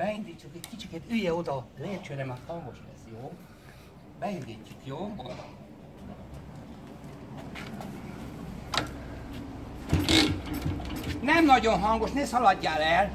Beindítsuk egy kicsit, ülje oda a lépcsőre, mert hangos lesz, jó? Beindítjuk, jó? Nem nagyon hangos, ne szaladjál el!